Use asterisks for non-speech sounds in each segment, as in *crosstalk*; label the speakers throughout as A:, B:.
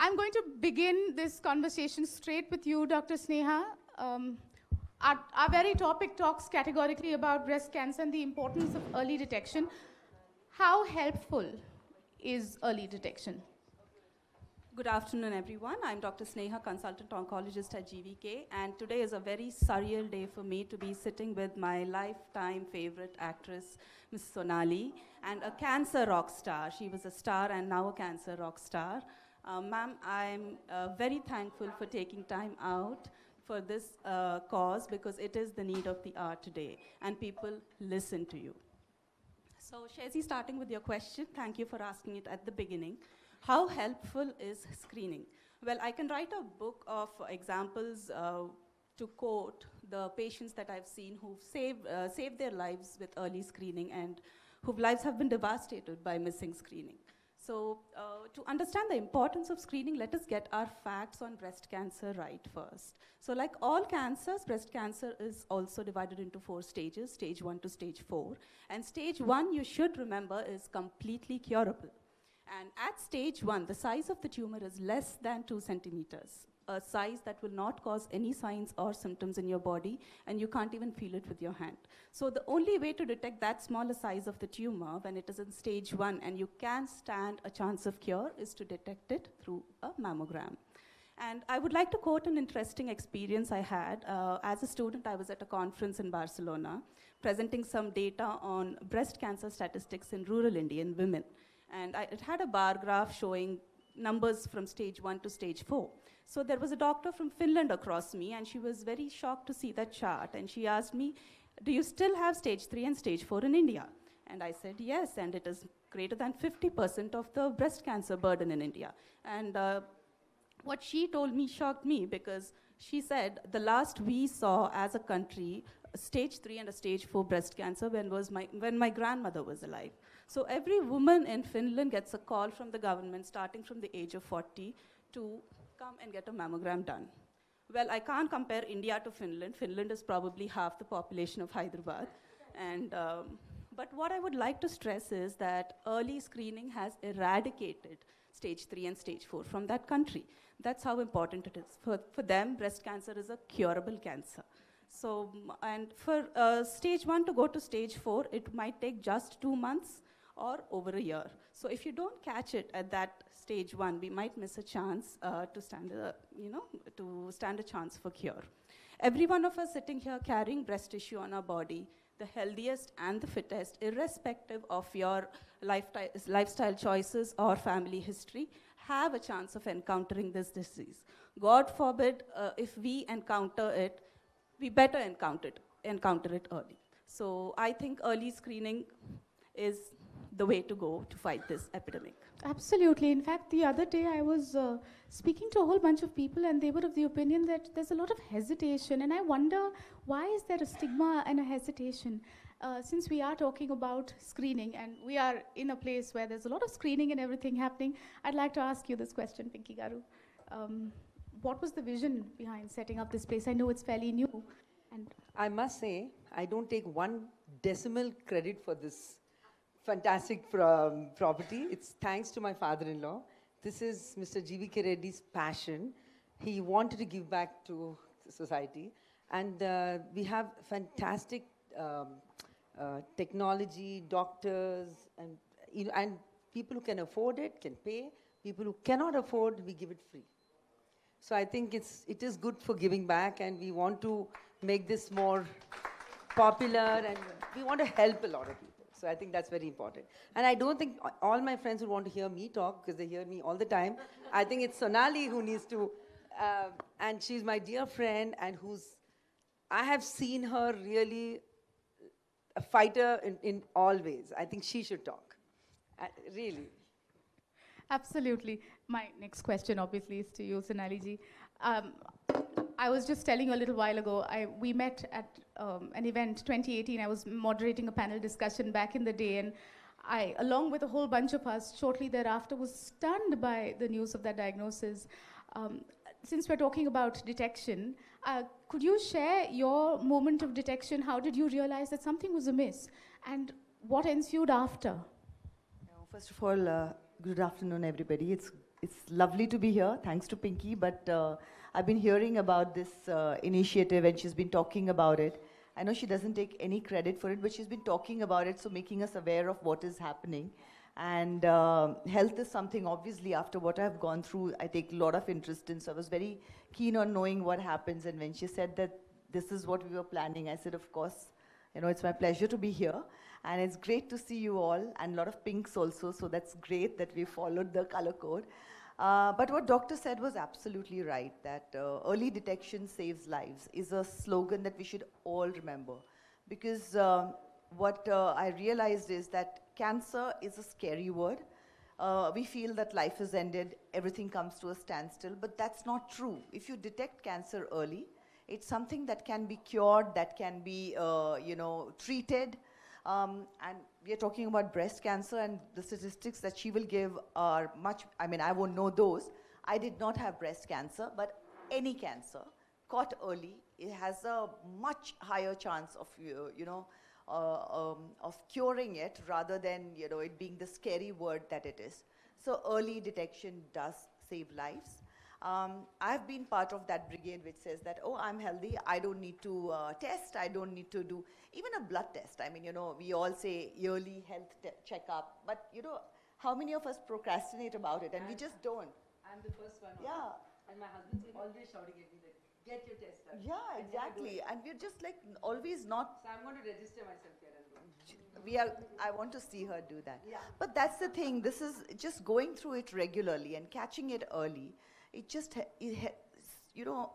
A: I'm going to begin this conversation straight with you, Dr. Sneha. Um, our, our very topic talks categorically about breast cancer and the importance of early detection. How helpful is early detection?
B: Good afternoon, everyone. I'm Dr. Sneha, consultant oncologist at GVK, and today is a very surreal day for me to be sitting with my lifetime favorite actress, Ms. Sonali, and a cancer rock star. She was a star and now a cancer rock star. Uh, Ma'am, I'm uh, very thankful for taking time out for this uh, cause because it is the need of the hour today, and people listen to you. So, Shazi, starting with your question, thank you for asking it at the beginning. How helpful is screening? Well, I can write a book of examples uh, to quote the patients that I've seen who've saved, uh, saved their lives with early screening and whose lives have been devastated by missing screening. So, uh, to understand the importance of screening, let us get our facts on breast cancer right first. So, like all cancers, breast cancer is also divided into four stages stage one to stage four. And stage one, you should remember, is completely curable. And at stage one, the size of the tumor is less than two centimeters, a size that will not cause any signs or symptoms in your body, and you can't even feel it with your hand. So the only way to detect that smaller size of the tumor when it is in stage one and you can stand a chance of cure is to detect it through a mammogram. And I would like to quote an interesting experience I had. Uh, as a student, I was at a conference in Barcelona presenting some data on breast cancer statistics in rural Indian women. And I, it had a bar graph showing numbers from stage one to stage four. So there was a doctor from Finland across me, and she was very shocked to see that chart. And she asked me, Do you still have stage three and stage four in India? And I said, Yes, and it is greater than 50% of the breast cancer burden in India. And uh, what she told me shocked me because she said the last we saw as a country stage three and a stage four breast cancer when, was my, when my grandmother was alive. So every woman in Finland gets a call from the government starting from the age of 40 to come and get a mammogram done. Well, I can't compare India to Finland. Finland is probably half the population of Hyderabad. And, um, but what I would like to stress is that early screening has eradicated stage three and stage four from that country. That's how important it is. For, for them, breast cancer is a curable cancer. So, and for uh, stage one to go to stage four, it might take just two months or over a year. So if you don't catch it at that stage one, we might miss a chance uh, to stand a, you know, to stand a chance for cure. Every one of us sitting here carrying breast tissue on our body, the healthiest and the fittest, irrespective of your lifestyle choices or family history, have a chance of encountering this disease. God forbid, uh, if we encounter it, we better encounter it, encounter it early. So I think early screening is the way to go to fight this epidemic.
A: Absolutely. In fact, the other day I was uh, speaking to a whole bunch of people, and they were of the opinion that there's a lot of hesitation. And I wonder why is there a stigma and a hesitation? Uh, since we are talking about screening and we are in a place where there's a lot of screening and everything happening, I'd like to ask you this question, Pinky Garu. Um, what was the vision behind setting up this place? I know it's fairly new.
C: And I must say, I don't take one decimal credit for this fantastic property. It's thanks to my father-in-law. This is Mr. G.V.K. Reddy's passion. He wanted to give back to society. And uh, we have fantastic um, uh, technology, doctors, and, you know, and people who can afford it can pay. People who cannot afford, we give it free. So I think it's, it is good for giving back, and we want to make this more popular, and we want to help a lot of people. So I think that's very important. And I don't think all my friends would want to hear me talk because they hear me all the time. I think it's Sonali who needs to, uh, and she's my dear friend and who's, I have seen her really a fighter in, in all ways. I think she should talk. Uh, really.
A: Absolutely. My next question, obviously, is to you, Sonali ji. Um, I was just telling you a little while ago, I, we met at um, an event 2018. I was moderating a panel discussion back in the day, and I, along with a whole bunch of us, shortly thereafter was stunned by the news of that diagnosis. Um, since we're talking about detection, uh, could you share your moment of detection? How did you realize that something was amiss? And what ensued after?
D: First of all, uh, good afternoon, everybody. It's it's lovely to be here. Thanks to Pinky, but uh, I've been hearing about this uh, initiative and she's been talking about it. I know she doesn't take any credit for it, but she's been talking about it, so making us aware of what is happening. And uh, health is something, obviously, after what I've gone through, I take a lot of interest in. So I was very keen on knowing what happens. And when she said that this is what we were planning, I said, of course, you know, it's my pleasure to be here. And it's great to see you all, and a lot of pinks also, so that's great that we followed the color code. Uh, but what doctor said was absolutely right, that uh, early detection saves lives is a slogan that we should all remember. Because uh, what uh, I realized is that cancer is a scary word. Uh, we feel that life is ended, everything comes to a standstill, but that's not true. If you detect cancer early, it's something that can be cured, that can be, uh, you know, treated, um, and we are talking about breast cancer, and the statistics that she will give are much, I mean, I won't know those. I did not have breast cancer, but any cancer caught early, it has a much higher chance of, you, know, uh, um, of curing it rather than, you know, it being the scary word that it is. So early detection does save lives. Um, I've been part of that brigade which says that, oh, I'm healthy, I don't need to uh, test, I don't need to do even a blood test. I mean, you know, we all say yearly health checkup, but you know, how many of us procrastinate about it and we just don't?
C: I'm the first one.
D: Yeah.
C: And my husband's always shouting at me that, get your test done.
D: Yeah, exactly. And we're just like always not
C: So I'm going to register myself here as well.
D: we are i want to see her do that
C: Yeah.
D: but that's the thing this is just going through it regularly and catching it early it just it you know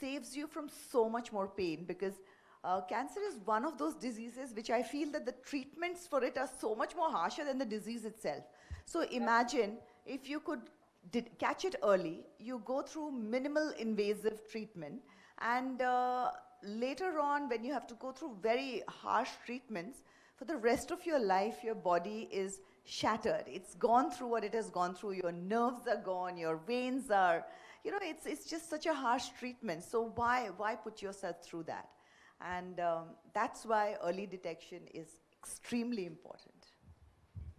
D: saves you from so much more pain because uh, cancer is one of those diseases which i feel that the treatments for it are so much more harsher than the disease itself. So imagine if you could did, catch it early you go through minimal invasive treatment and uh, later on when you have to go through very harsh treatments for the rest of your life your body is shattered. It's gone through what it has gone through. Your nerves are gone. Your veins are you know it's, it's just such a harsh treatment. So why why put yourself through that? And um, that's why early detection is extremely important.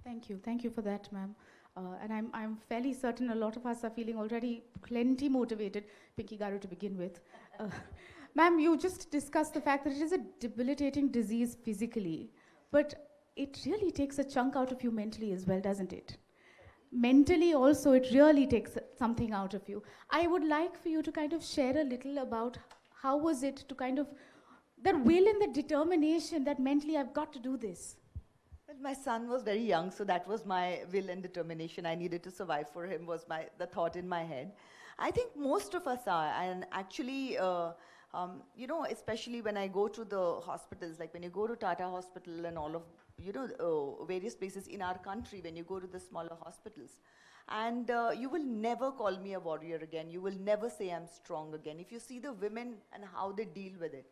A: Thank you. Thank you for that, ma'am. Uh, and I'm, I'm fairly certain a lot of us are feeling already plenty motivated, Pinky Garu to begin with. Uh, *laughs* ma'am, you just discussed the fact that it is a debilitating disease physically, but it really takes a chunk out of you mentally as well, doesn't it? Mentally, also, it really takes something out of you. I would like for you to kind of share a little about how was it to kind of that will and the determination that mentally I've got to do this.
D: Well, my son was very young, so that was my will and determination. I needed to survive for him was my the thought in my head. I think most of us are, and actually, uh, um, you know, especially when I go to the hospitals, like when you go to Tata Hospital and all of you know uh, various places in our country, when you go to the smaller hospitals, and uh, you will never call me a warrior again. You will never say I'm strong again. If you see the women and how they deal with it,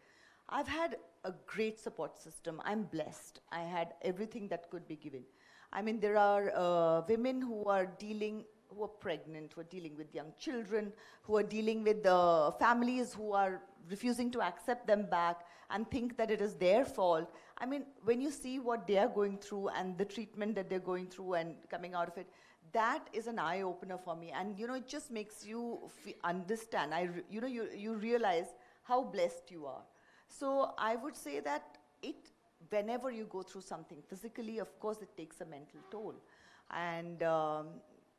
D: I've had a great support system. I'm blessed. I had everything that could be given. I mean, there are uh, women who are dealing, who are pregnant, who are dealing with young children, who are dealing with the families who are refusing to accept them back and think that it is their fault. I mean, when you see what they are going through and the treatment that they're going through and coming out of it, that is an eye opener for me. And you know, it just makes you understand. I, you know, you, you realize how blessed you are. So I would say that it, whenever you go through something physically, of course, it takes a mental toll. And um,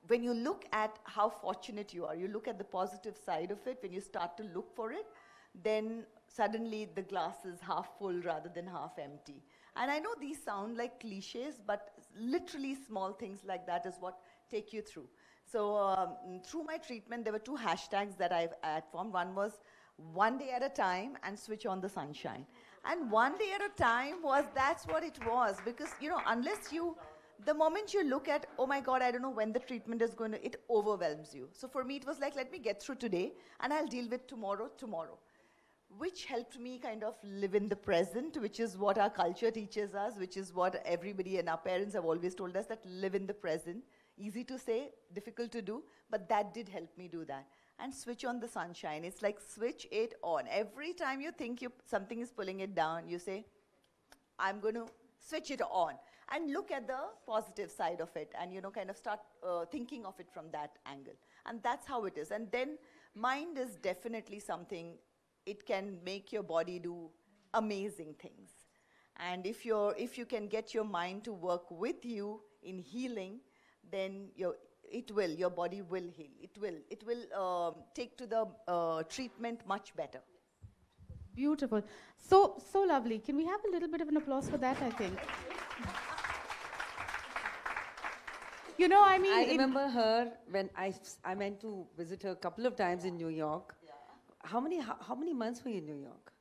D: when you look at how fortunate you are, you look at the positive side of it, when you start to look for it, then suddenly the glass is half full rather than half empty. And I know these sound like cliches, but literally small things like that is what take you through. So um, through my treatment, there were two hashtags that I had formed. One was one day at a time and switch on the sunshine. And one day at a time was that's what it was because you know unless you the moment you look at oh my god I don't know when the treatment is going to it overwhelms you. So for me it was like let me get through today and I'll deal with tomorrow tomorrow which helped me kind of live in the present, which is what our culture teaches us, which is what everybody and our parents have always told us that live in the present. Easy to say, difficult to do, but that did help me do that. And switch on the sunshine. It's like switch it on. Every time you think you, something is pulling it down, you say, I'm going to switch it on. And look at the positive side of it and you know kind of start uh, thinking of it from that angle and that's how it is and then mind is definitely something it can make your body do amazing things and if you're if you can get your mind to work with you in healing then your it will your body will heal it will it will um, take to the uh, treatment much better
A: Beautiful. So, so lovely. Can we have a little bit of an applause for that, I think? You know, I mean,
C: I
A: it-
C: remember her when I I went to visit her a couple of times in New York. Yeah. How many how, how many months were you in New York?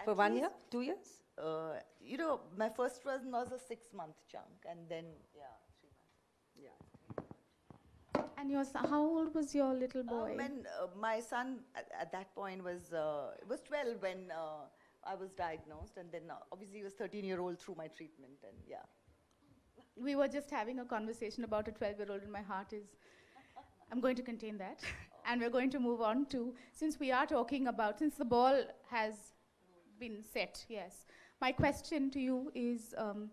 D: At
C: For one year? Two years?
D: uh, you know my first one was a six month chunk and then yeah three months
C: Yeah.
A: and your son, how old was your little
D: Uh,
A: boy?
D: when uh, my son at, at that point was uh, was 12 when uh, I was diagnosed, and then uh, obviously he was 13 year old through my treatment, and yeah.
A: We were just having a conversation about a 12 year old, and my heart is. I'm going to contain that. *laughs* and we're going to move on to, since we are talking about, since the ball has been set, yes. My question to you is um,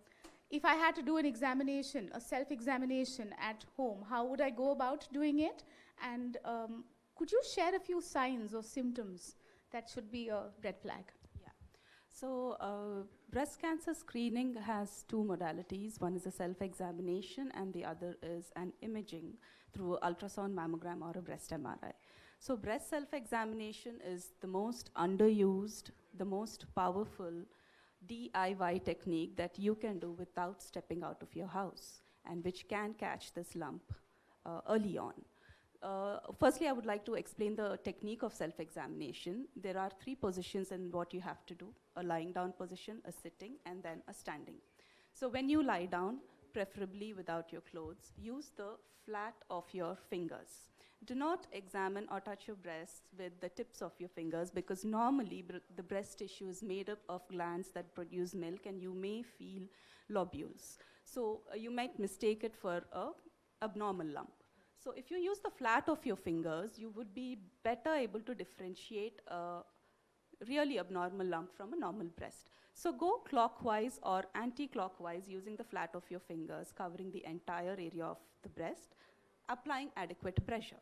A: if I had to do an examination, a self examination at home, how would I go about doing it? And um, could you share a few signs or symptoms that should be a red flag?
B: So, uh, breast cancer screening has two modalities. One is a self examination, and the other is an imaging through ultrasound mammogram or a breast MRI. So, breast self examination is the most underused, the most powerful DIY technique that you can do without stepping out of your house and which can catch this lump uh, early on. Uh, firstly, I would like to explain the technique of self examination. There are three positions in what you have to do a lying down position, a sitting, and then a standing. So, when you lie down, preferably without your clothes, use the flat of your fingers. Do not examine or touch your breasts with the tips of your fingers because normally the breast tissue is made up of glands that produce milk and you may feel lobules. So uh, you might mistake it for a abnormal lump. So if you use the flat of your fingers, you would be better able to differentiate a really abnormal lump from a normal breast. So go clockwise or anti-clockwise using the flat of your fingers, covering the entire area of the breast, applying adequate pressure.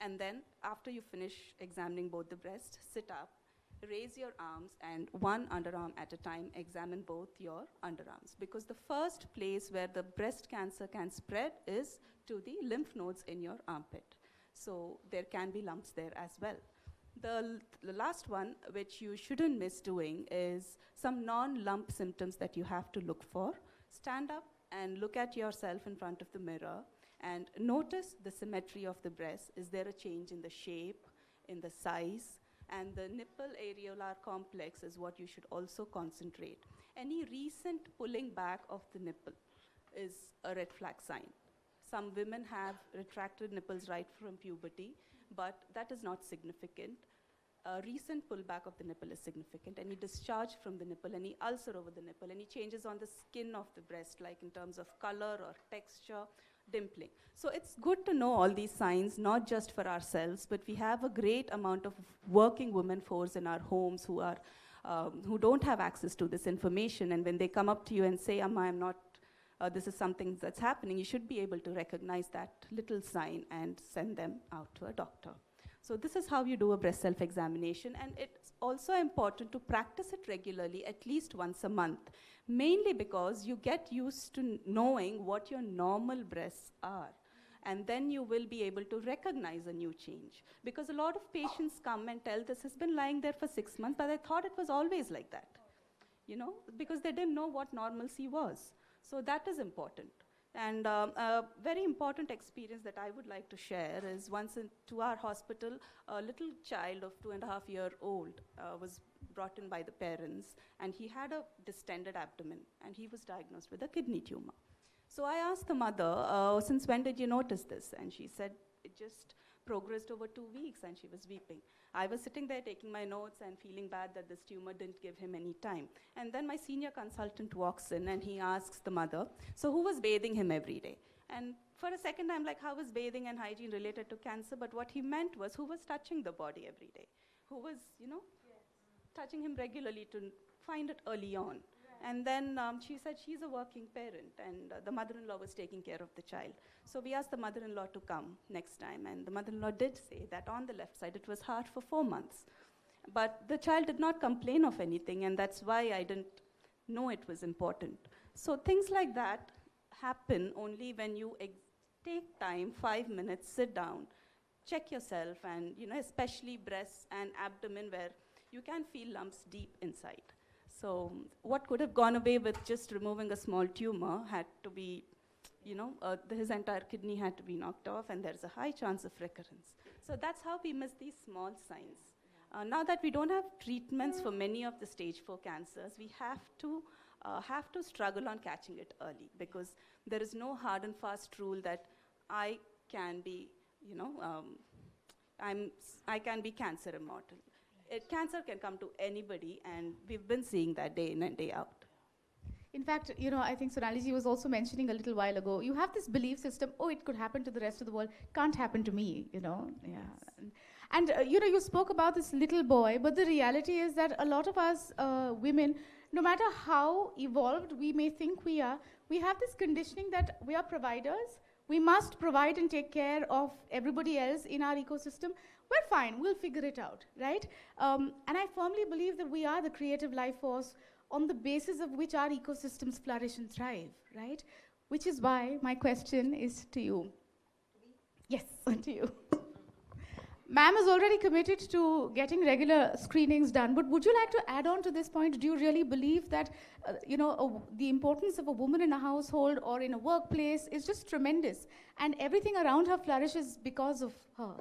B: And then after you finish examining both the breast, sit up, raise your arms and one underarm at a time examine both your underarms because the first place where the breast cancer can spread is to the lymph nodes in your armpit. So there can be lumps there as well. The, the last one, which you shouldn't miss doing, is some non lump symptoms that you have to look for. Stand up and look at yourself in front of the mirror and notice the symmetry of the breast. Is there a change in the shape, in the size? And the nipple areolar complex is what you should also concentrate. Any recent pulling back of the nipple is a red flag sign. Some women have retracted nipples right from puberty, but that is not significant. A recent pullback of the nipple is significant. Any discharge from the nipple, any ulcer over the nipple, any changes on the skin of the breast, like in terms of color or texture, dimpling. So it's good to know all these signs, not just for ourselves, but we have a great amount of working women force in our homes who are um, who don't have access to this information. And when they come up to you and say, "Amma, I'm not," uh, this is something that's happening. You should be able to recognize that little sign and send them out to a doctor. So this is how you do a breast self-examination, and it's also important to practice it regularly, at least once a month, mainly because you get used to knowing what your normal breasts are. And then you will be able to recognize a new change. Because a lot of patients come and tell this has been lying there for six months, but I thought it was always like that. You know, because they didn't know what normalcy was. So that is important. And um, a very important experience that I would like to share is once in, to our hospital, a little child of two and a half year old uh, was brought in by the parents, and he had a distended abdomen, and he was diagnosed with a kidney tumor. So I asked the mother, uh, since when did you notice this? And she said it just progressed over two weeks, and she was weeping. I was sitting there taking my notes and feeling bad that this tumor didn't give him any time. And then my senior consultant walks in and he asks the mother, So who was bathing him every day? And for a second, I'm like, How was bathing and hygiene related to cancer? But what he meant was, Who was touching the body every day? Who was, you know, touching him regularly to find it early on? And then um, she said she's a working parent, and uh, the mother in law was taking care of the child. So we asked the mother in law to come next time, and the mother in law did say that on the left side it was hard for four months. But the child did not complain of anything, and that's why I didn't know it was important. So things like that happen only when you take time, five minutes, sit down, check yourself, and you know, especially breasts and abdomen where you can feel lumps deep inside. So what could have gone away with just removing a small tumor had to be, you know, uh, his entire kidney had to be knocked off, and there's a high chance of recurrence. So that's how we miss these small signs. Uh, now that we don't have treatments for many of the stage 4 cancers, we have to, uh, have to struggle on catching it early because there is no hard and fast rule that I can be, you know, um, I'm, I can be cancer immortal. It, cancer can come to anybody, and we've been seeing that day in and day out.
A: In fact, you know, I think Sonaliji was also mentioning a little while ago, you have this belief system, oh, it could happen to the rest of the world, can't happen to me, you know. Yeah. And, and uh, you know, you spoke about this little boy, but the reality is that a lot of us uh, women, no matter how evolved we may think we are, we have this conditioning that we are providers. We must provide and take care of everybody else in our ecosystem. We're fine, we'll figure it out, right? Um, and I firmly believe that we are the creative life force on the basis of which our ecosystems flourish and thrive, right? Which is why my question is to you. Yes, *laughs* to you. Ma'am is already committed to getting regular screenings done, but would you like to add on to this point? Do you really believe that, uh, you know, the importance of a woman in a household or in a workplace is just tremendous, and everything around her flourishes because of her?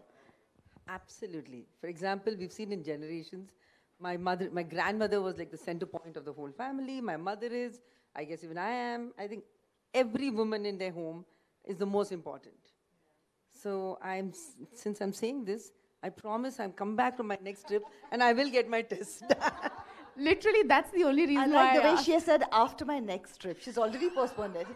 C: Absolutely. For example, we've seen in generations, my mother, my grandmother was like the center point of the whole family. My mother is, I guess even I am. I think every woman in their home is the most important. So I'm, since I'm saying this, I promise I'll come back from my next trip and I will get my test. *laughs*
A: Literally, that's the only reason
D: I
A: why.
D: like the
A: I
D: way
A: asked.
D: she has said after my next trip. She's already postponed it.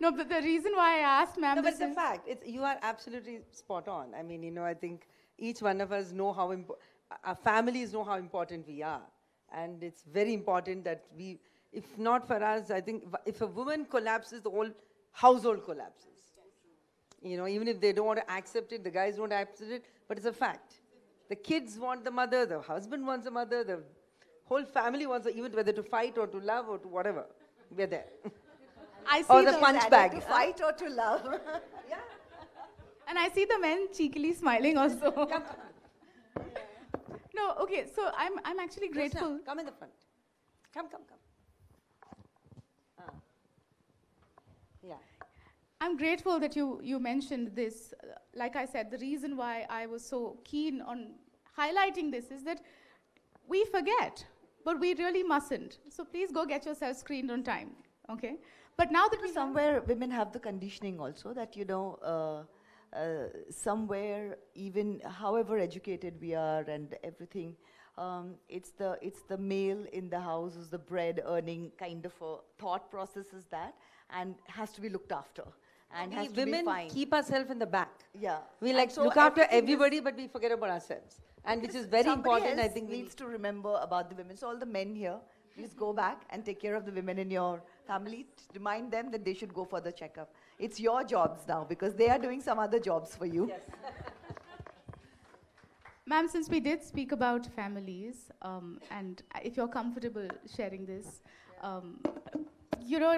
A: No, but the reason why I asked, ma'am,
C: No, but
A: this
C: it's a
A: is-
C: fact. It's, you are absolutely spot on. I mean, you know, I think each one of us know how impo- our families know how important we are, and it's very important that we. If not for us, I think if- if a woman collapses, the whole household collapses. You know, even if they don't want to accept it, the guys don't accept it, but it's a fact. The kids want the mother, the husband wants the mother, the whole family wants the, even whether to fight or to love or to whatever. We're there. *laughs*
A: I see
C: Or the punch bag.
D: To fight or to love. *laughs* yeah.
A: and I see the men cheekily smiling also. *laughs* no, okay, so I'm, I'm actually
C: Krishna,
A: grateful.
C: Come in the front. Come, come, come. Ah. Yeah.
A: I'm grateful that you, you mentioned this. Like I said, the reason why I was so keen on highlighting this is that we forget, but we really mustn't. So please go get yourself screened on time, okay? But now that we
D: somewhere women have the conditioning also that you know uh, uh, somewhere even however educated we are and everything um, it's the it's the male in the house who's the bread earning kind of a thought process is that and has to be looked after and
C: We
D: has to
C: women keep ourselves in the back.
D: yeah
C: We like
D: so
C: look after everybody, but we forget about ourselves. And which is very important, I think. we
D: needs to remember about the women. So all the men here, please go back and take care of the women in your family. Remind them that they should go for the checkup. It's your jobs now because they are doing some other jobs for you. Yes. *laughs*
A: Ma'am, since we did speak about families, um, and if you're comfortable sharing this, um, you know,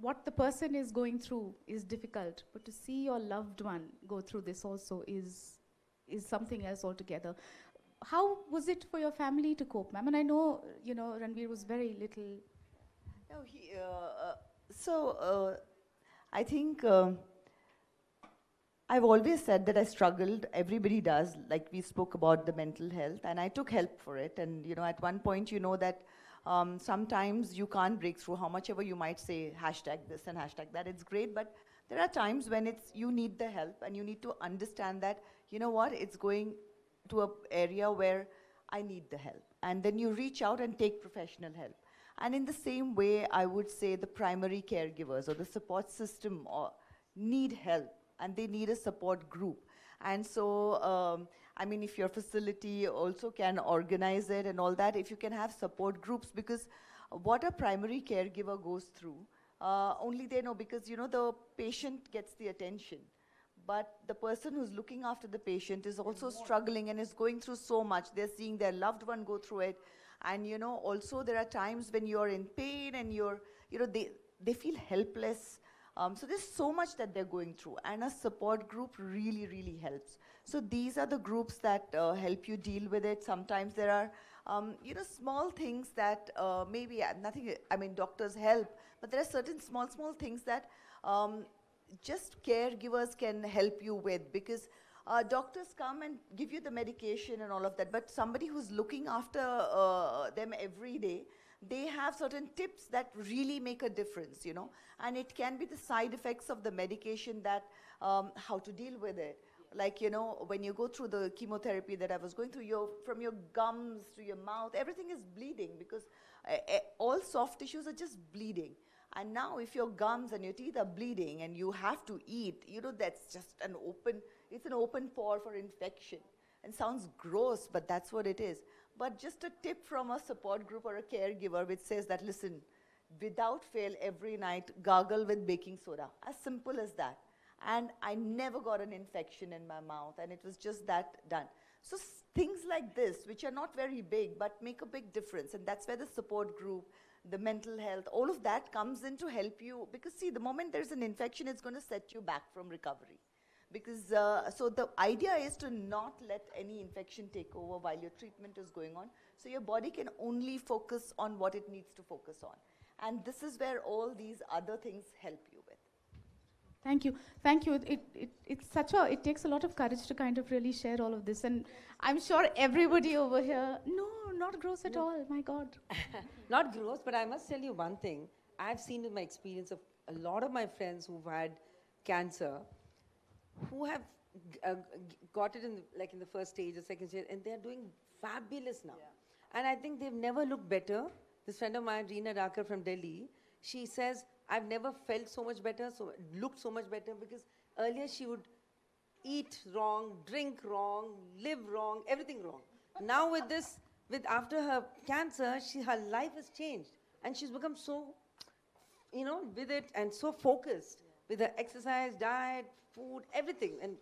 A: what the person is going through is difficult, but to see your loved one go through this also is, is something else altogether. How was it for your family to cope, ma'am? And I know, you know, Ranveer was very little.
D: No, he, uh, uh, so uh, I think um, I've always said that I struggled. Everybody does. Like we spoke about the mental health, and I took help for it. And you know, at one point, you know that um, sometimes you can't break through. How much ever you might say hashtag this and hashtag that, it's great. But there are times when it's you need the help, and you need to understand that you know what it's going to a area where I need the help, and then you reach out and take professional help. And in the same way, I would say the primary caregivers or the support system or need help and they need a support group. And so, um, I mean, if your facility also can organize it and all that, if you can have support groups, because what a primary caregiver goes through, uh, only they know because, you know, the patient gets the attention. But the person who's looking after the patient is also struggling and is going through so much. They're seeing their loved one go through it. And, you know, also there are times when you're in pain and you're, you know, they, they feel helpless. Um, so there's so much that they're going through. And a support group really, really helps. So these are the groups that uh, help you deal with it. Sometimes there are, um, you know, small things that uh, maybe uh, nothing, I mean, doctors help, but there are certain small, small things that um, just caregivers can help you with because uh, doctors come and give you the medication and all of that, but somebody who's looking after uh, them every day, they have certain tips that really make a difference, you know, and it can be the side effects of the medication that um, how to deal with it. Like you know, when you go through the chemotherapy that I was going through, your from your gums to your mouth, everything is bleeding because uh, all soft tissues are just bleeding. And now, if your gums and your teeth are bleeding and you have to eat, you know, that's just an open, it's an open pore for infection. And sounds gross, but that's what it is. But just a tip from a support group or a caregiver which says that, listen, without fail, every night, gargle with baking soda. As simple as that. And I never got an infection in my mouth, and it was just that done. So things like this, which are not very big, but make a big difference. And that's where the support group, the mental health, all of that comes in to help you. Because, see, the moment there's an infection, it's going to set you back from recovery. Because, uh, so the idea is to not let any infection take over while your treatment is going on. So your body can only focus on what it needs to focus on. And this is where all these other things help you with.
A: Thank you. Thank you. It, it, it's such a, it takes a lot of courage to kind of really share all of this. And I'm sure everybody over here, no, not gross at all. My God. *laughs*
C: Not gross, but I must tell you one thing. I've seen in my experience of a lot of my friends who've had cancer, who have uh, got it in the, like in the first stage or second stage, and they're doing fabulous now. And I think they've never looked better. This friend of mine, Reena Dakar from Delhi, she says, I've never felt so much better, so looked so much better because earlier she would eat wrong, drink wrong, live wrong, everything wrong. now with this, with after her cancer, she her life has changed and she's become so, you know, with it and so focused with her exercise, diet, food, everything, and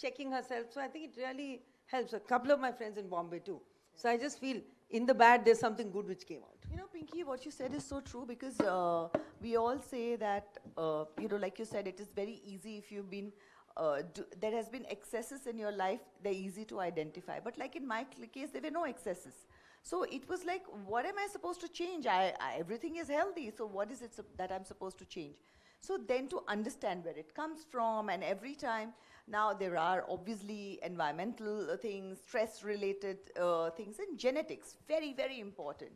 C: checking herself. So I think it really helps. A couple of my friends in Bombay too. So I just feel in the bad there's something good which came out.
D: You know, Pinky, what you said is so true because uh, we all say that, uh, you know, like you said, it is very easy if you've been, uh, do, there has been excesses in your life, they're easy to identify. But like in my case, there were no excesses. So it was like, what am I supposed to change? I, I, everything is healthy, so what is it that I'm supposed to change? So then to understand where it comes from, and every time, now there are obviously environmental things, stress-related uh, things, and genetics, very, very important.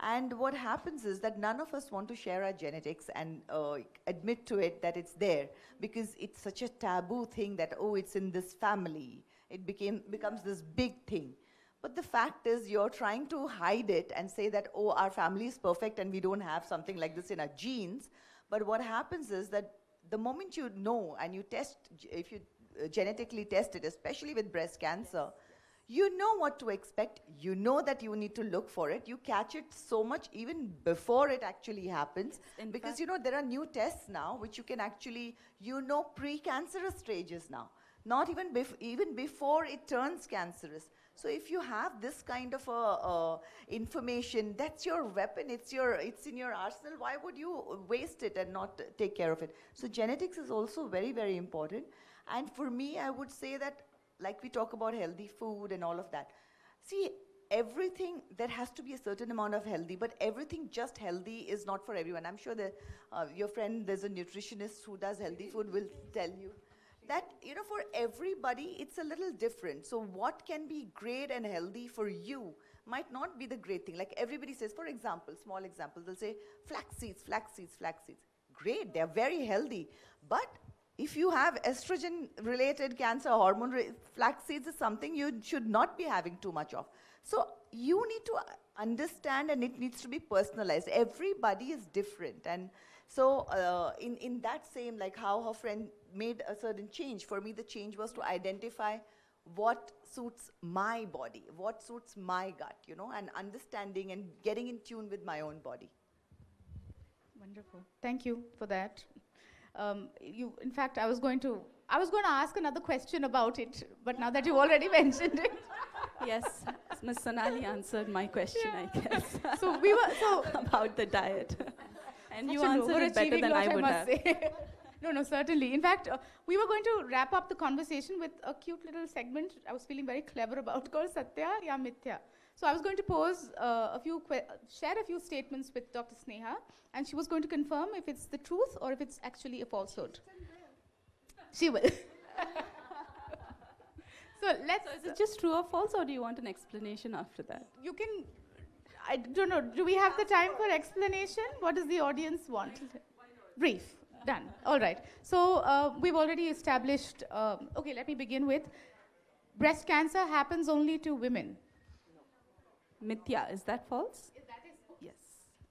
D: And what happens is that none of us want to share our genetics and uh, admit to it that it's there because it's such a taboo thing that, oh, it's in this family. It became, becomes this big thing. But the fact is, you're trying to hide it and say that, oh, our family is perfect and we don't have something like this in our genes. But what happens is that the moment you know and you test, if you uh, genetically test it, especially with breast cancer, you know what to expect. You know that you need to look for it. You catch it so much even before it actually happens.
B: In
D: because, you know, there are new tests now which you can actually, you know, precancerous stages now. Not even, bef- even before it turns cancerous. So if you have this kind of a, uh, information, that's your weapon. It's your, it's in your arsenal. Why would you waste it and not take care of it? So genetics is also very, very important. And for me, I would say that, like we talk about healthy food and all of that. See, everything there has to be a certain amount of healthy, but everything just healthy is not for everyone. I'm sure that uh, your friend, there's a nutritionist who does healthy food, will tell you that you know for everybody it's a little different. So what can be great and healthy for you might not be the great thing. Like everybody says for example small example they'll say flax seeds flax seeds flax seeds. Great they're very healthy. But if you have estrogen related cancer hormone flax seeds is something you should not be having too much of. So you need to understand and it needs to be personalized. Everybody is different. And So uh, in, in that same, like how her friend made a certain change, for me the change was to identify what suits my body, what suits my gut, you know, and understanding and getting in tune with my own body.
A: Wonderful. Thank you for that. Um, you, in fact, I was going to, I was going to ask another question about it, but now that you already *laughs* mentioned it,
B: yes, Ms. Sonali answered my question, I guess,
A: so we were so *laughs*
B: about the diet. And you
A: Such a
B: answered it better
A: overachieving
B: than
A: lot,
B: I would
A: must
B: have.
A: say. *laughs* no, no, certainly. In fact, uh, we were going to wrap up the conversation with a cute little segment I was feeling very clever about *laughs* called Satya Ya Mithya. So I was going to pose uh, a few, que- share a few statements with Dr. Sneha, and she was going to confirm if it's the truth or if it's actually a falsehood. She will. *laughs* so let's.
B: So is it just true or false, or do you want an explanation after that?
A: you can. I don't know. Do we have the time for explanation? What does the audience want? Brief. Done. All right. So uh, we've already established. Um, okay, let me begin with. Breast cancer happens only to women.
B: Mithya, is that false? Yes,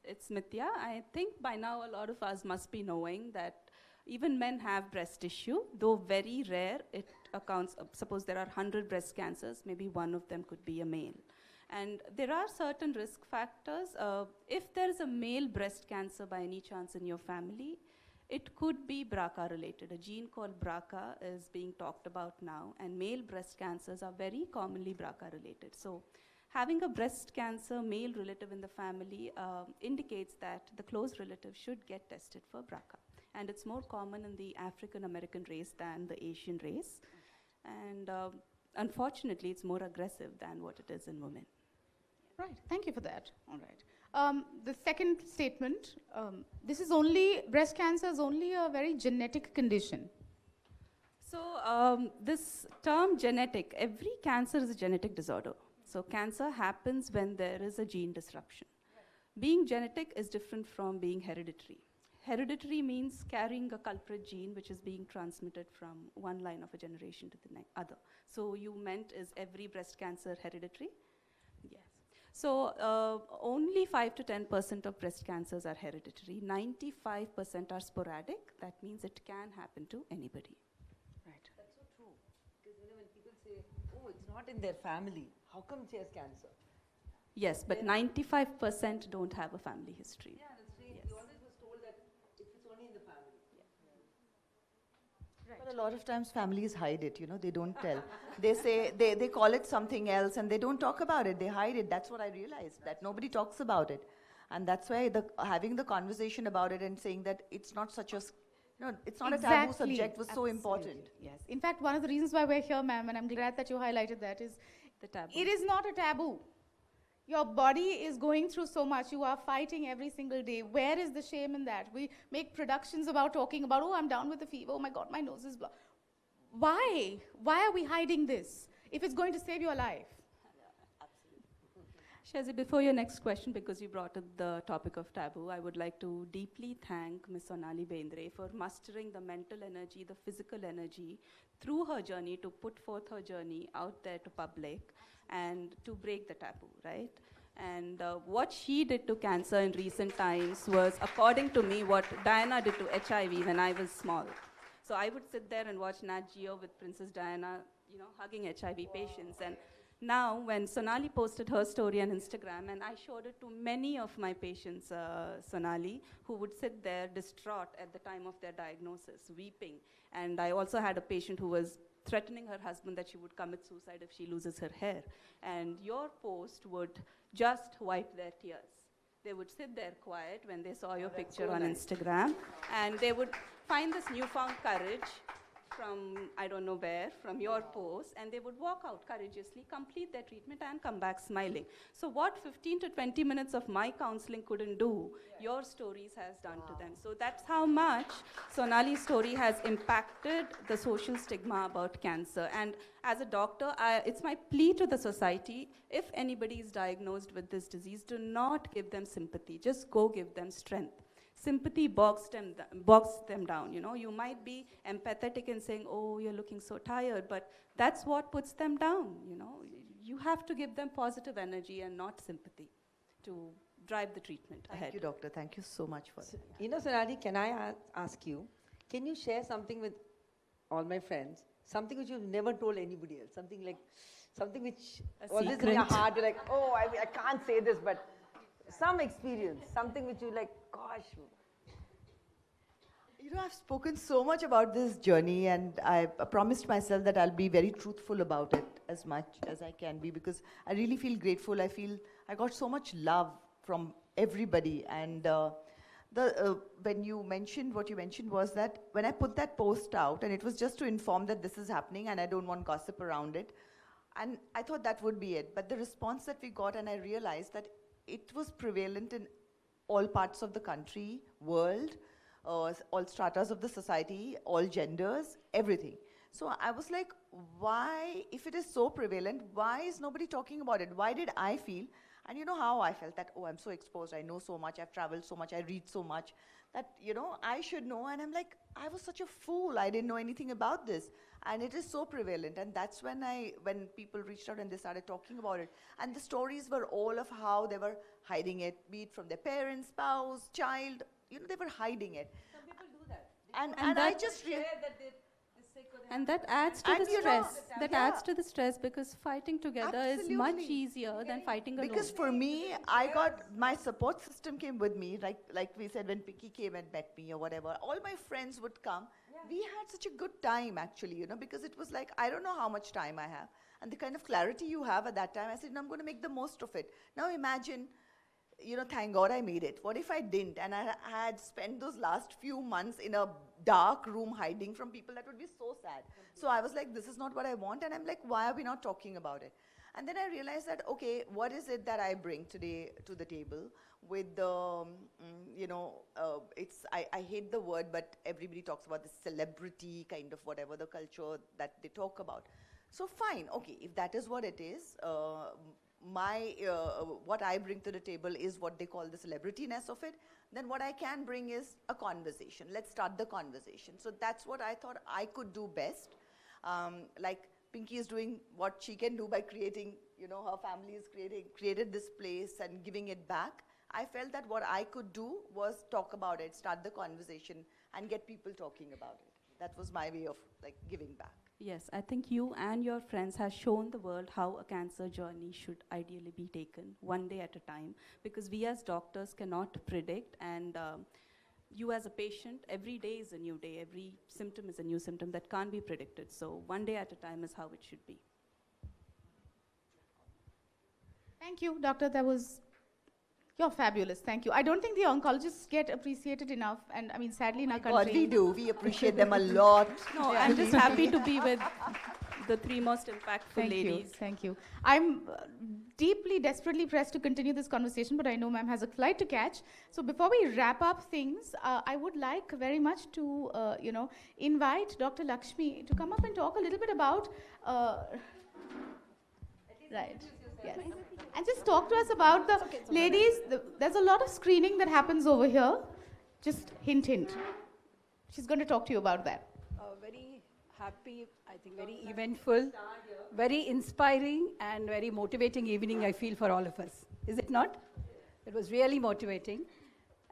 B: it's Mithya. I think by now a lot of us must be knowing that even men have breast tissue, though very rare. It accounts, uh, suppose there are 100 breast cancers, maybe one of them could be a male. And there are certain risk factors. Uh, if there is a male breast cancer by any chance in your family, it could be BRCA related. A gene called BRCA is being talked about now, and male breast cancers are very commonly BRCA related. So, having a breast cancer male relative in the family um, indicates that the close relative should get tested for BRCA. And it's more common in the African American race than the Asian race. And um, unfortunately, it's more aggressive than what it is in women.
A: Right. Thank you for that. All right. Um, the second statement. Um, this is only breast cancer is only a very genetic condition.
B: So, um, this term genetic, every cancer is a genetic disorder. So, cancer happens when there is a gene disruption. Being genetic is different from being hereditary. Hereditary means carrying a culprit gene which is being transmitted from one line of a generation to the other. So, you meant is every breast cancer hereditary? Yes. So, uh, only 5 to 10% of breast cancers are hereditary, 95% are sporadic. That means it can happen to anybody.
A: Right.
C: That's so true. Because you know, when people say, oh, it's not in their family, how come she has cancer?
B: Yes, but 95% don't have a family history.
C: Yeah, that's right.
B: Yes.
C: We always was told that if it's only in the family.
D: But a lot of times families hide it, you know, they don't tell. *laughs* they say, they, they call it something else and they don't talk about it, they hide it. That's what I realized, that nobody talks about it. And that's why the, having the conversation about it and saying that it's not such a, s- you know, it's not a taboo subject was so important.
A: Yes. In fact, one of the reasons why we're here, ma'am, and I'm glad that you highlighted that, is
B: The taboo.
A: it is not a taboo. Your body is going through so much. You are fighting every single day. Where is the shame in that? We make productions about talking about, oh, I'm down with a fever. Oh my God, my nose is blocked. Why? Why are we hiding this if it's going to save your life? *laughs*
B: Shazi, before your next question, because you brought up the topic of taboo, I would like to deeply thank Ms. Sonali Bendre for mustering the mental energy, the physical energy through her journey to put forth her journey out there to public and to break the taboo, right? And uh, what she did to cancer in recent times was, according to me, what Diana did to HIV when I was small. So I would sit there and watch Nat Geo with Princess Diana, you know, hugging HIV patients. And now, when Sonali posted her story on Instagram, and I showed it to many of my patients, uh, Sonali, who would sit there distraught at the time of their diagnosis, weeping. And I also had a patient who was threatening her husband that she would commit suicide if she loses her hair. And your post would just wipe their tears. They would sit there quiet when they saw your oh, picture
C: so
B: on
C: nice.
B: Instagram, and they would find this newfound courage from I don't know where, from your post, and they would walk out courageously, complete their treatment, and come back smiling. So, what 15 to 20 minutes of my counseling couldn't do, your stories has done to them. So, that's how much Sonali's story has impacted the social stigma about cancer. And as a doctor, I, it's my plea to the society if anybody is diagnosed with this disease, do not give them sympathy, just go give them strength sympathy bogs them, th- bogs them down. You know, you might be empathetic in saying, "Oh, you're looking so tired," but that's what puts them down. You know, you have to give them positive energy and not sympathy to drive the treatment
D: Thank
B: ahead.
D: you, doctor. Thank you so much for that.
C: You know, Sonali, can I ask you, can you share something with all my friends? Something which you've never told anybody else? Something like, something which
B: A
C: always in your heart, you're like, oh, I, I can't say this, but some experience, something which you like, gosh,
D: You know, I've spoken so much about this journey, and I promised myself that I'll be very truthful about it as much as I can be because I really feel grateful. I feel I got so much love from everybody, and uh, the uh, when you mentioned what you mentioned was that when I put that post out, and it was just to inform that this is happening, and I don't want gossip around it, and I thought that would be it. But the response that we got, and I realized that it was prevalent in all parts of the country, world, uh, all stratas of the society, all genders, everything. So I was like, why, if it is so prevalent, why is nobody talking about it? Why did I feel? And you know how I felt that, oh, I'm so exposed, I know so much, I've traveled so much, I read so much, that, you know, I should know. And I'm like, I was such a fool, I didn't know anything about this. And it is so prevalent. And that's when I, when people reached out and they started talking about it. And the stories were all of how they were hiding it, be it from their parents, spouse, child, you know, they were hiding it.
E: Some people do that.
D: And,
B: And
D: and, I just
E: Share that they, they're sick or they
B: And that adds to
D: And
B: the
D: you know,
B: stress. That
D: yeah.
B: adds to the stress because fighting together is much easier than fighting alone.
D: Because for me, I got my support system came with me. Like like we said, when Pinky came and met me or whatever, all my friends would come. We had such a good time actually, you know, because it was like I don't know how much time I have, and the kind of clarity you have at that time. I said, no, I'm going to make the most of it. Now imagine. You know, thank God I made it. What if I didn't? And I had spent those last few months in a dark room hiding from people. That would be so sad. So I was like, this is not what I want. And I'm like, why are we not talking about it? And then I realized that, okay, what is it that I bring today to the table with the, um, you know, uh, it's, I, I hate the word, but everybody talks about the celebrity kind of whatever the culture that they talk about. So fine, okay, if that is what it is, uh, my, uh, what I bring to the table is what they call the celebrityness of it, then what I can bring is a conversation. Let's start the conversation. So that's what I thought I could do best. Um, like Pinky is doing what she can do by creating, you know, her family is creating, created this place and giving it back. I felt that what I could do was talk about it, start the conversation, and get people talking about it. That was my way of like giving back.
B: Yes, I think you and your friends have shown the world how a cancer journey should ideally be taken one day at a time because we as doctors cannot predict and um, you as a patient every day is a new day every symptom is a new symptom that can't be predicted so one day at a time is how it should be
A: Thank you, doctor. That was. You're fabulous. Thank you. I don't think the oncologists get appreciated enough, and I mean, sadly, in our
D: God,
A: country.
D: we do. We appreciate them a lot. *laughs*
B: no
D: Yeah.
B: i'm just happy to be with the three most impactful
A: Thank you.
B: ladies
A: Thank you. I'm uh, deeply, desperately pressed to continue this conversation, but I know ma'am has a flight to catch. So before we wrap up things, uh, I would like very much to, uh, you know, invite Dr. Lakshmi to come up and talk a little bit about. Uh, right. Yes. And just talk to us about the ladies. The, there's a lot of screening that happens over here. Just hint, hint. She's going to talk to you about that.
E: a very happy, I think very eventful, very inspiring and very motivating evening I feel for all of us. Is it not? It was really motivating.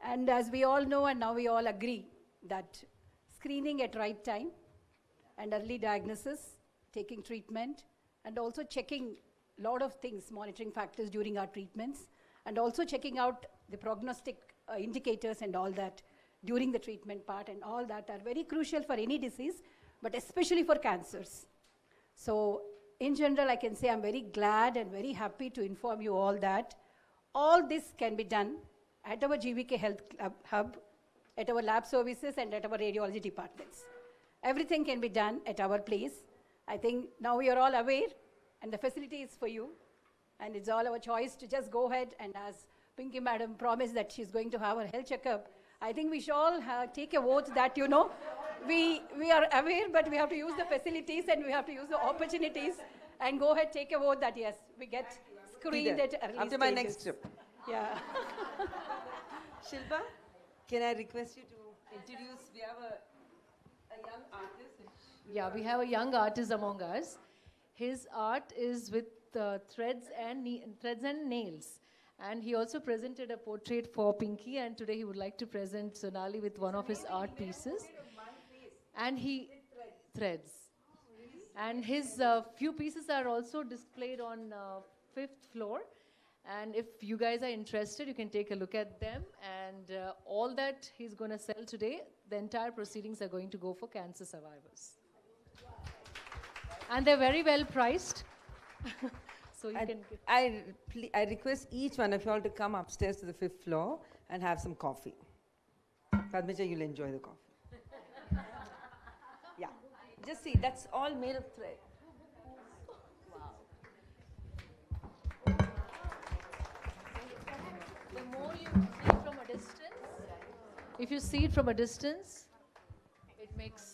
E: And as we all know and now we all agree that screening at right time and early diagnosis, taking treatment and also checking a lot of things, monitoring factors during our treatments and also checking out the prognostic uh, indicators and all that during the treatment part and all that are very crucial for any disease, but especially for cancers. So, in general, I can say I'm very glad and very happy to inform you all that all this can be done at our GVK Health Club Hub, at our lab services, and at our radiology departments. Everything can be done at our place. I think now we are all aware, and the facility is for you, and it's all our choice to just go ahead and as Pinky Madam promised that she's going to have her health checkup. I think we should all uh, take a vote that, you know, we, we are aware, but we have to use the facilities and we have to use the opportunities and go ahead, take a vote that yes, we get screened at early
C: after my next trip.
E: Yeah. *laughs*
C: Shilpa, can I request you to introduce? We have a, a young artist.
F: Yeah, we have a young artist among us. His art is with uh, threads and threads and nails, And he also presented a portrait for Pinky, and today he would like to present Sonali with one of his art pieces. And he threads. And his uh, few pieces are also displayed on uh, fifth floor. And if you guys are interested, you can take a look at them. And uh, all that he's going to sell today, the entire proceedings are going to go for cancer survivors. And they're very well priced. *laughs* so you
C: I,
F: can.
C: I, ple- I request each one of you all to come upstairs to the fifth floor and have some coffee. Padmaja, you'll enjoy the coffee. *laughs* yeah. Just see, that's all made of thread.
F: The more you see it from a distance, if you see it from a distance, it makes.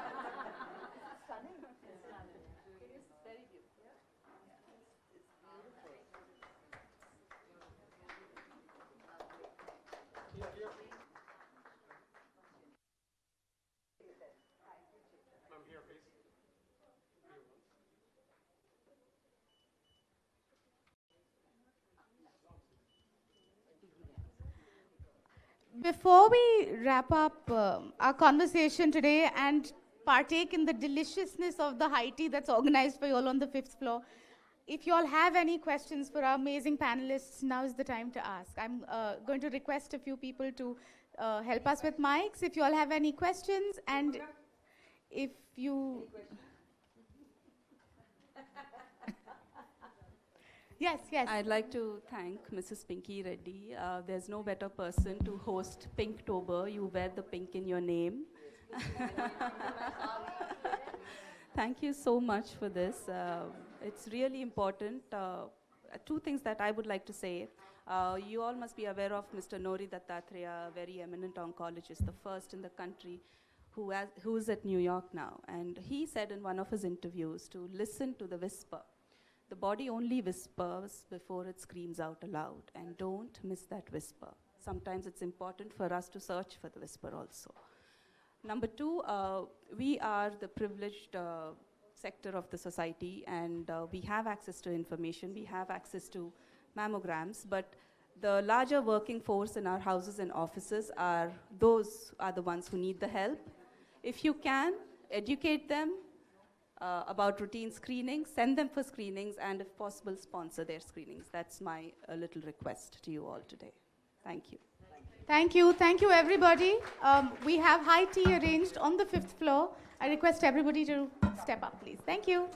A: Before we wrap up um, our conversation today and partake in the deliciousness of the high tea that's organized for you all on the fifth floor, if you all have any questions for our amazing panelists, now is the time to ask. I'm uh, going to request a few people to uh, help us with mics if you all have any questions and if you. Yes, yes.
B: I'd like to thank Mrs. Pinky Reddy. Uh, there's no better person to host Pinktober. You wear the pink in your name. *laughs* Thank you so much for this. Uh, it's really important. Uh, two things that I would like to say. Uh, you all must be aware of Mr. Nori Dattatreya, a very eminent oncologist, the first in the country who, has, who is at New York now. And he said in one of his interviews to listen to the whisper. The body only whispers before it screams out aloud, and don't miss that whisper. Sometimes it's important for us to search for the whisper also. Number two, uh, we are the privileged uh, sector of the society, and uh, we have access to information, we have access to mammograms, but the larger working force in our houses and offices are those are the ones who need the help. If you can, educate them, uh, about routine screenings, send them for screenings, and if possible, sponsor their screenings. That's my uh, little request to you all today. Thank you.
A: Thank you. Thank you, everybody. Um, we have high tea arranged on the fifth floor. I request everybody to step up, please. Thank you.